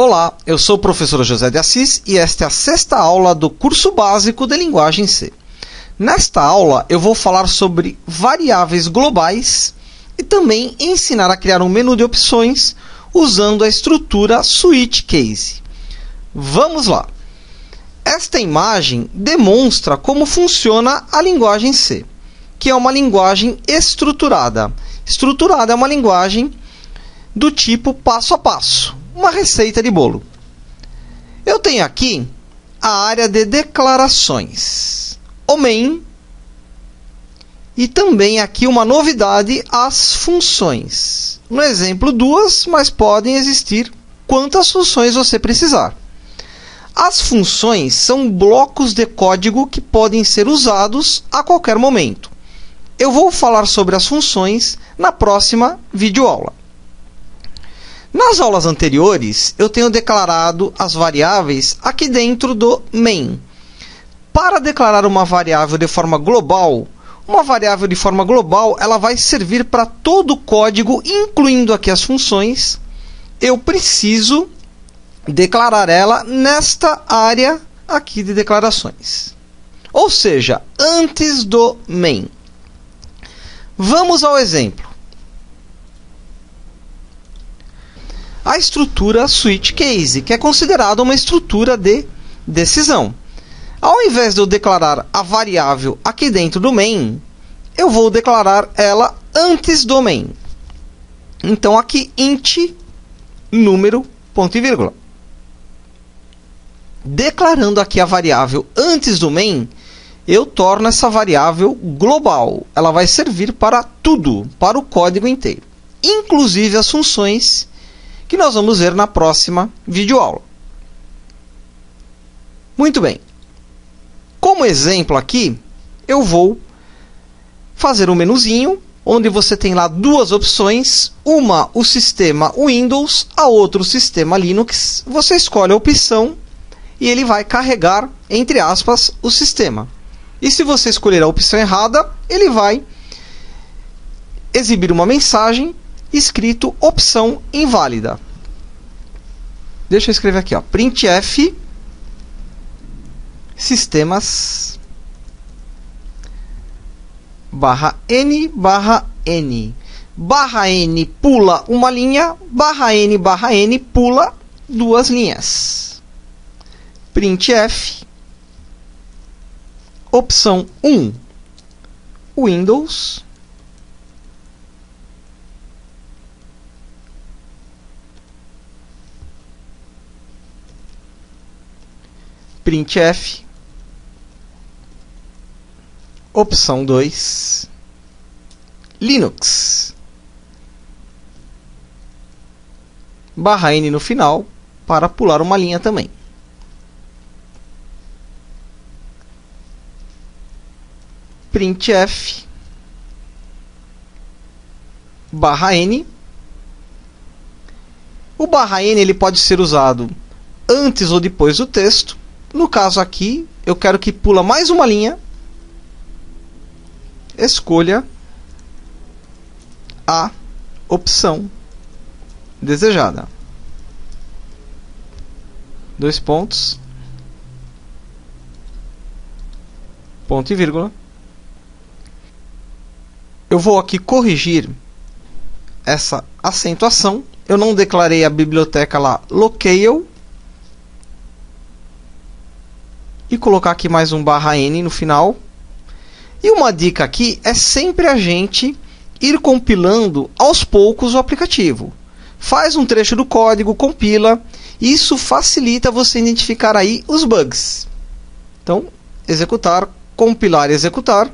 Olá, eu sou o professor José de Assis e esta é a sexta aula do curso básico de linguagem C. Nesta aula eu vou falar sobre variáveis globais e também ensinar a criar um menu de opções usando a estrutura switch case. Vamos lá! Esta imagem demonstra como funciona a linguagem C, que é uma linguagem estruturada. Estruturada é uma linguagem do tipo passo a passo, uma receita de bolo. Eu tenho aqui a área de declarações, o main, e também aqui uma novidade, as funções. No exemplo, duas, mas podem existir quantas funções você precisar. As funções são blocos de código que podem ser usados a qualquer momento. Eu vou falar sobre as funções na próxima videoaula. Nas aulas anteriores, eu tenho declarado as variáveis aqui dentro do main. Para declarar uma variável de forma global, uma variável de forma global, ela vai servir para todo o código, incluindo aqui as funções. Eu preciso declarar ela nesta área aqui de declarações. Ou seja, antes do main. Vamos ao exemplo. A estrutura switch case, que é considerada uma estrutura de decisão. Ao invés de eu declarar a variável aqui dentro do main, eu vou declarar ela antes do main. Então aqui int número ponto e vírgula. Declarando aqui a variável antes do main, eu torno essa variável global. Ela vai servir para tudo, para o código inteiro, inclusive as funções que nós vamos ver na próxima videoaula. Muito bem. Como exemplo aqui, eu vou fazer um menuzinho onde você tem lá duas opções, uma o sistema Windows, a outra o sistema Linux. Você escolhe a opção e ele vai carregar, entre aspas, o sistema. E se você escolher a opção errada, ele vai exibir uma mensagem escrito opção inválida. Deixa eu escrever aqui, ó, printf sistemas barra n barra n. Barra n pula uma linha barra n barra n pula duas linhas. Printf opção 1 Windows printf opção 2 Linux. Barra N no final para pular uma linha também. printf barra N. O barra N ele pode ser usado antes ou depois do texto no caso aqui, eu quero que pula mais uma linha. Escolha a opção desejada. Dois pontos. Ponto e vírgula. Eu vou aqui corrigir essa acentuação. Eu não declarei a biblioteca lá locale e colocar aqui mais um barra N no final. E uma dica aqui é sempre a gente ir compilando aos poucos o aplicativo. Faz um trecho do código, compila. Isso facilita você identificar aí os bugs. Então, executar, compilar e executar.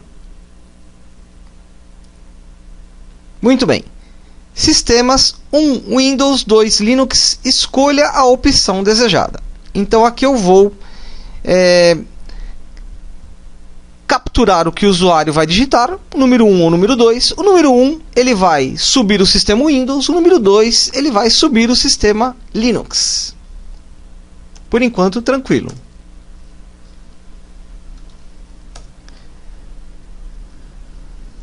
Muito bem. Sistemas 1 Windows 2 Linux, escolha a opção desejada. Então aqui eu vou é, capturar o que o usuário vai digitar, o número 1 ou o número 2. O número 1 ele vai subir o sistema Windows, o número 2 ele vai subir o sistema Linux. Por enquanto, tranquilo.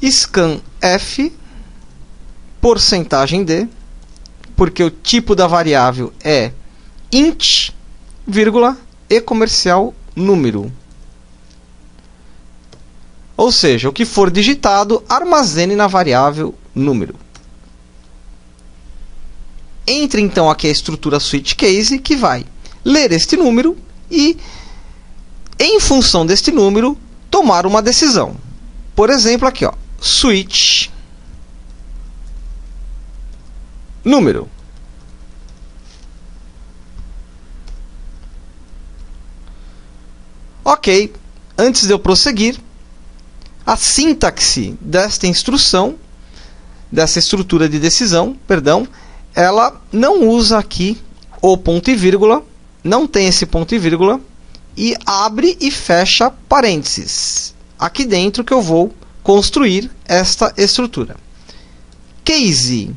Scan F, porcentagem D, porque o tipo da variável é int, vírgula, e comercial número. Ou seja, o que for digitado, armazene na variável número. Entre então aqui a estrutura switch case, que vai ler este número e, em função deste número, tomar uma decisão. Por exemplo, aqui, ó, switch número. Ok, antes de eu prosseguir, a sintaxe desta instrução, dessa estrutura de decisão, perdão, ela não usa aqui o ponto e vírgula, não tem esse ponto e vírgula, e abre e fecha parênteses. Aqui dentro que eu vou construir esta estrutura. Case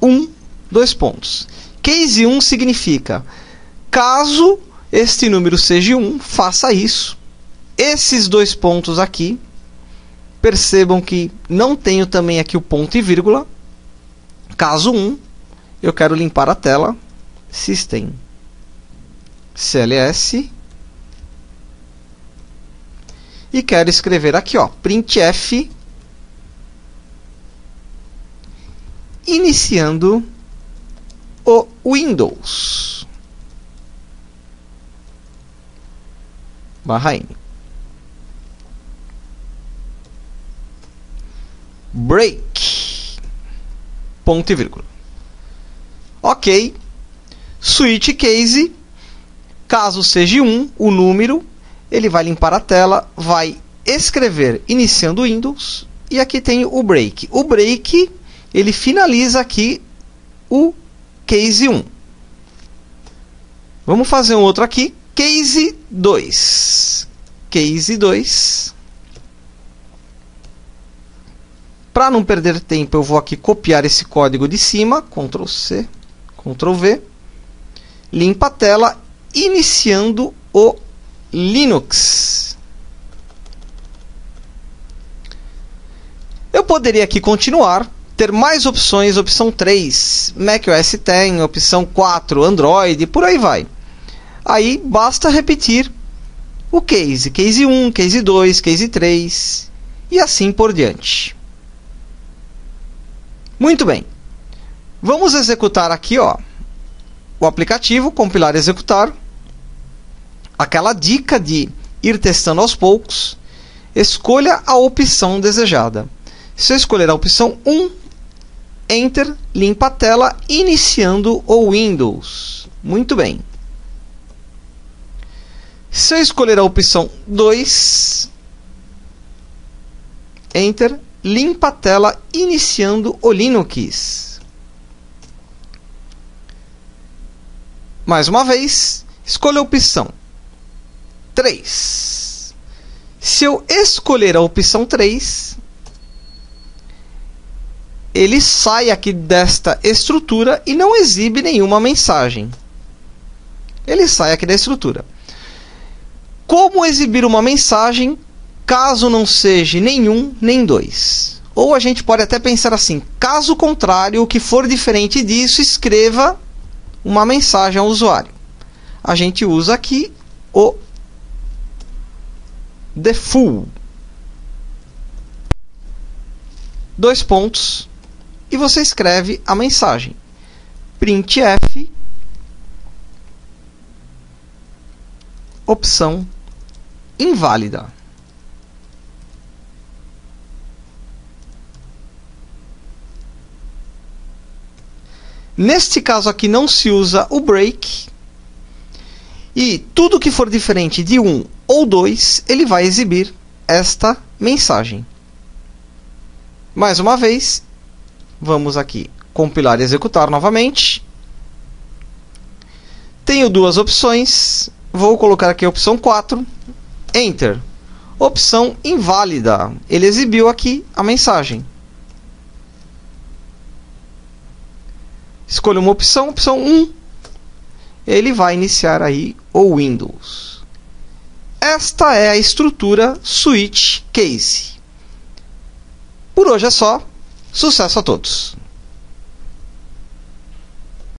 1, dois pontos. Case 1 significa caso este número seja 1, faça isso. Esses dois pontos aqui, percebam que não tenho também aqui o ponto e vírgula. Caso 1, eu quero limpar a tela. System CLS e quero escrever aqui, ó, printf iniciando o Windows. Barra N. Break. Ponto e vírgula. Ok. Switch case. Caso seja 1, o número, ele vai limpar a tela, vai escrever iniciando Windows e aqui tem o break. O break ele finaliza aqui o case 1. Vamos fazer um outro aqui, case 2. Case 2. Para não perder tempo, eu vou aqui copiar esse código de cima, Ctrl C, Ctrl V. Limpa a tela, iniciando o Linux. Eu poderia aqui continuar, ter mais opções, opção 3, macOS tem, opção 4, Android, por aí vai. Aí basta repetir o case, case 1, case 2, case 3 e assim por diante. Muito bem. Vamos executar aqui, ó, o aplicativo, compilar e executar aquela dica de ir testando aos poucos, escolha a opção desejada. Se eu escolher a opção 1, Enter, limpa a tela, iniciando o Windows. Muito bem. Se eu escolher a opção 2, Enter, limpa a tela, iniciando o Linux. Mais uma vez, escolha a opção 3. Se eu escolher a opção 3, ele sai aqui desta estrutura e não exibe nenhuma mensagem. Ele sai aqui da estrutura. Como exibir uma mensagem caso não seja nenhum nem dois? Ou a gente pode até pensar assim: caso contrário, o que for diferente disso, escreva uma mensagem ao usuário. A gente usa aqui o full. Dois pontos. E você escreve a mensagem. printf opção inválida. Neste caso aqui não se usa o break. E tudo que for diferente de 1 ou 2, ele vai exibir esta mensagem. Mais uma vez, vamos aqui compilar e executar novamente. Tenho duas opções. Vou colocar aqui a opção 4. Enter. Opção inválida. Ele exibiu aqui a mensagem. Escolha uma opção, opção 1. Ele vai iniciar aí o Windows. Esta é a estrutura switch case. Por hoje é só. Sucesso a todos!